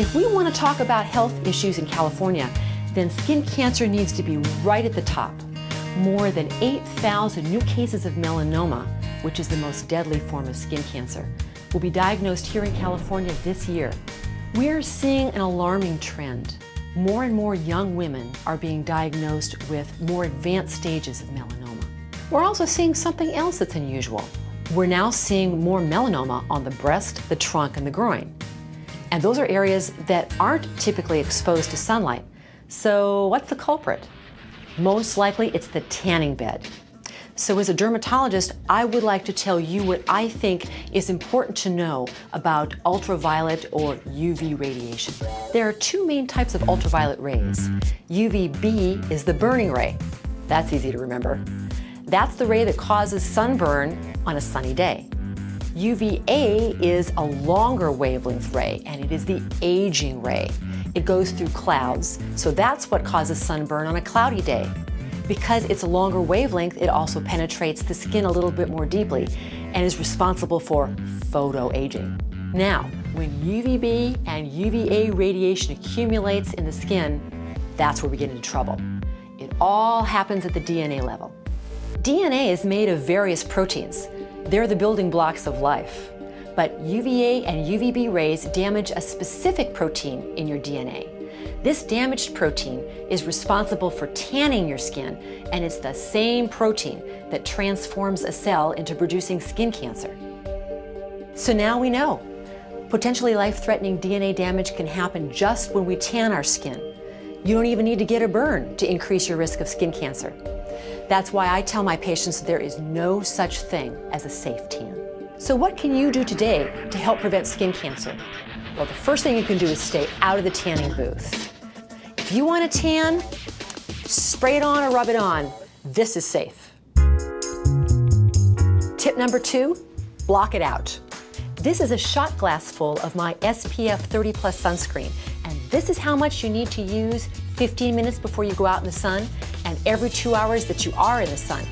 If we want to talk about health issues in California, then skin cancer needs to be right at the top. More than 8,000 new cases of melanoma, which is the most deadly form of skin cancer, will be diagnosed here in California this year. We're seeing an alarming trend. More and more young women are being diagnosed with more advanced stages of melanoma. We're also seeing something else that's unusual. We're now seeing more melanoma on the breast, the trunk, and the groin. And those are areas that aren't typically exposed to sunlight. So what's the culprit? Most likely it's the tanning bed. So as a dermatologist, I would like to tell you what I think is important to know about ultraviolet or UV radiation. There are two main types of ultraviolet rays. UVB is the burning ray. That's easy to remember. That's the ray that causes sunburn on a sunny day. UVA is a longer wavelength ray, and it is the aging ray. It goes through clouds, so that's what causes sunburn on a cloudy day. Because it's a longer wavelength, it also penetrates the skin a little bit more deeply and is responsible for photoaging. Now, when UVB and UVA radiation accumulates in the skin, that's where we get into trouble. It all happens at the DNA level. DNA is made of various proteins. They're the building blocks of life. But UVA and UVB rays damage a specific protein in your DNA. This damaged protein is responsible for tanning your skin, and it's the same protein that transforms a cell into producing skin cancer. So now we know. Potentially life-threatening DNA damage can happen just when we tan our skin. You don't even need to get a burn to increase your risk of skin cancer. That's why I tell my patients there is no such thing as a safe tan. So what can you do today to help prevent skin cancer? Well, the first thing you can do is stay out of the tanning booth. If you want a tan, spray it on or rub it on. This is safe. Tip number two, block it out. This is a shot glass full of my SPF 30 plus sunscreen, and this is how much you need to use 15 minutes before you go out in the sun and every two hours that you are in the sun.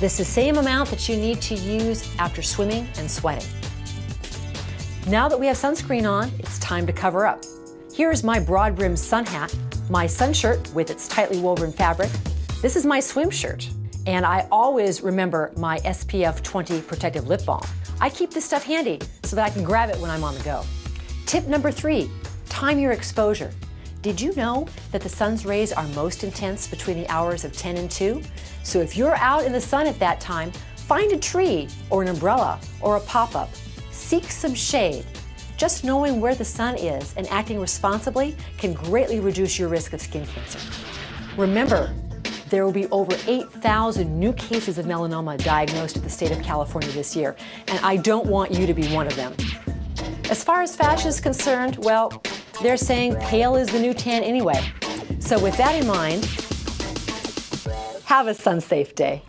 This is the same amount that you need to use after swimming and sweating. Now that we have sunscreen on, it's time to cover up. Here's my broad brim sun hat, my sun shirt with its tightly woven fabric. This is my swim shirt. And I always remember my SPF 20 protective lip balm. I keep this stuff handy so that I can grab it when I'm on the go. Tip number three, time your exposure. Did you know that the sun's rays are most intense between the hours of 10 and 2? So if you're out in the sun at that time, find a tree or an umbrella or a pop-up. Seek some shade. Just knowing where the sun is and acting responsibly can greatly reduce your risk of skin cancer. Remember, there will be over 8,000 new cases of melanoma diagnosed in the state of California this year, and I don't want you to be one of them. As far as fashion is concerned, well, they're saying pale is the new tan anyway. So with that in mind, have a sun-safe day.